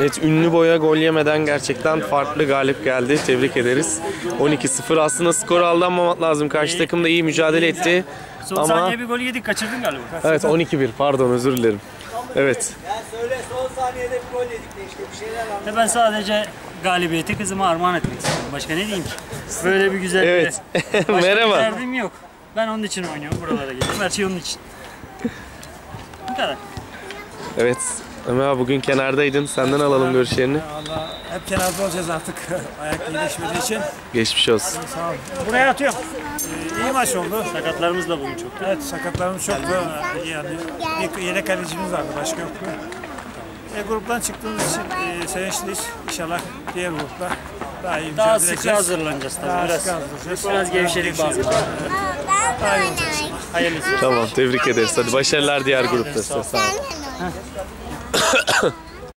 Evet ünlü boya gol yemeden gerçekten farklı galip geldi. Tebrik ederiz. 12-0 aslında skora aldanmamak lazım. Karşı takım da iyi mücadele etti. Son Ama saniye bir gol yedik kaçırdın galiba. evet 12-1 pardon özür dilerim. Evet. Ya söyle son saniyede bir gol yedik de işte bir şeyler anlat. Ve ben sadece galibiyeti kızıma armağan etmek istedim. Başka ne diyeyim ki? Böyle bir güzel Evet. Başka bir Merhaba. derdim yok. Ben onun için oynuyorum. Buralara geldim. Her şey onun için. Bu kadar. Evet. Ömer abi bugün kenardaydın. Senden alalım görüşlerini. Valla hep kenarda olacağız artık ayak iyileşmediği için. Geçmiş olsun. Sağ ol. Buraya atıyorum. Ee, iyi maç oldu. Sakatlarımız da bugün çok. Evet sakatlarımız çoktu. Yani bir yedek kalecimiz vardı başka yoktu. E, gruptan çıktığımız için e, sevinçliyiz. İnşallah diğer grupta daha iyi Daha mücadele sıkı edeceğiz. hazırlanacağız tabii. Daha biraz. sıkı hazırlayacağız. Biraz gevşelik bazı. Daha iyi olacak. Hayırlısı. Tamam tebrik ederiz. Hadi başarılar diğer grupta. Sağ olun. Yes.